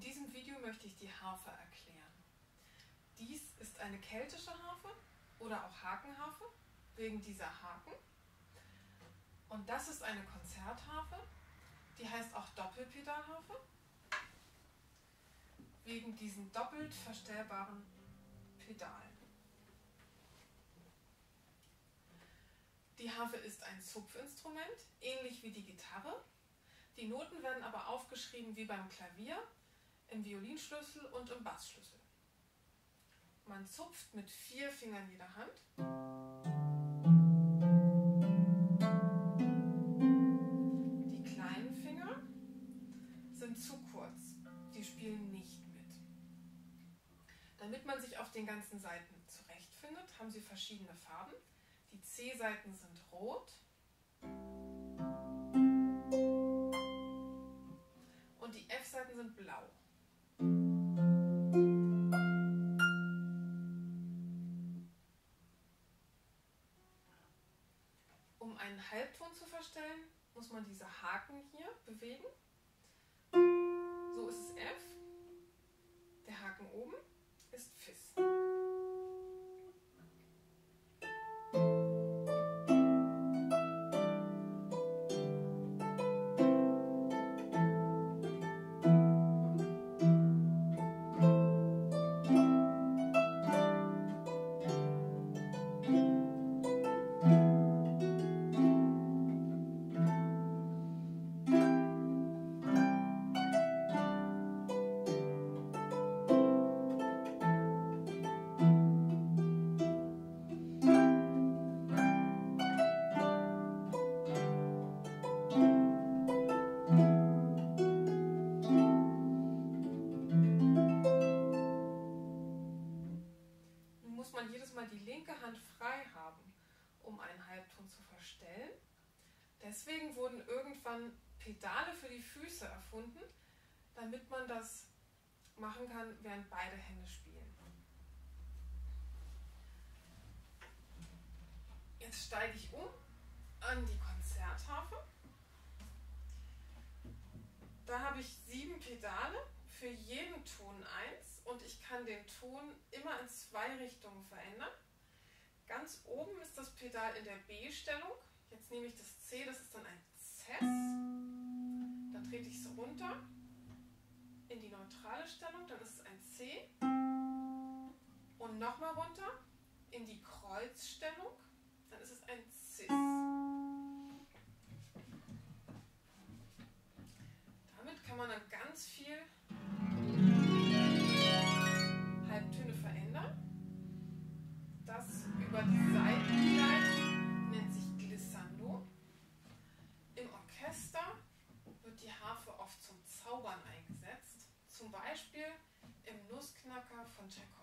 In diesem Video möchte ich die Harfe erklären. Dies ist eine keltische Harfe oder auch Hakenharfe, wegen dieser Haken. Und das ist eine Konzertharfe, die heißt auch Doppelpedalharfe, wegen diesen doppelt verstellbaren Pedalen. Die Harfe ist ein Zupfinstrument, ähnlich wie die Gitarre. Die Noten werden aber aufgeschrieben wie beim Klavier, im Violinschlüssel und im Bassschlüssel. Man zupft mit vier Fingern jeder Hand. Die kleinen Finger sind zu kurz, die spielen nicht mit. Damit man sich auf den ganzen Seiten zurechtfindet, haben sie verschiedene Farben. Die C-Seiten sind rot und die F-Seiten sind blau. Um einen Halbton zu verstellen, muss man diese Haken hier bewegen. So ist es F. Der Haken oben ist Fis. Die linke Hand frei haben, um einen Halbton zu verstellen. Deswegen wurden irgendwann Pedale für die Füße erfunden, damit man das machen kann, während beide Hände spielen. Jetzt steige ich um an die Konzertharfe. Da habe ich sieben Pedale, für jeden Ton eins kann den Ton immer in zwei Richtungen verändern. Ganz oben ist das Pedal in der B-Stellung. Jetzt nehme ich das C, das ist dann ein Cess. Dann trete ich es runter in die neutrale Stellung, dann ist es ein C. Und nochmal runter in die Kreuzstellung, dann ist es ein Cis. Damit kann man dann ganz viel Das über die Seiten nennt sich Glissando. Im Orchester wird die Harfe oft zum Zaubern eingesetzt, zum Beispiel im Nussknacker von Tchaikovsky.